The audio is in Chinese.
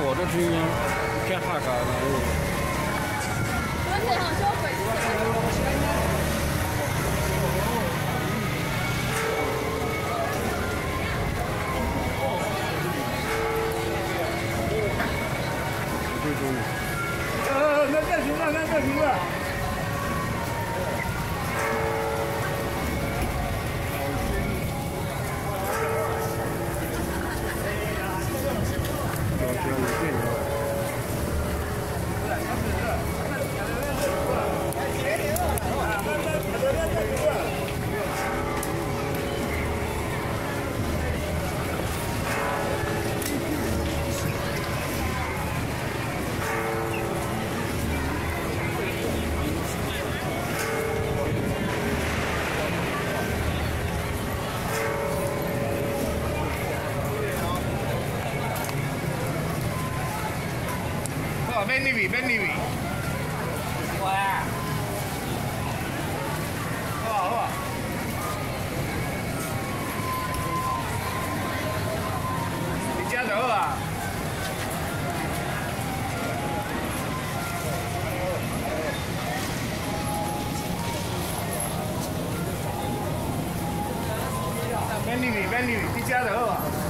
个军人干哈干了？昨天好像回去。最终。呃，那这行了，那这行了。Thank you. 样一定的。好，便利比，便利比。我呀。好好。你加的好啊。便利比，便利，你加的好啊。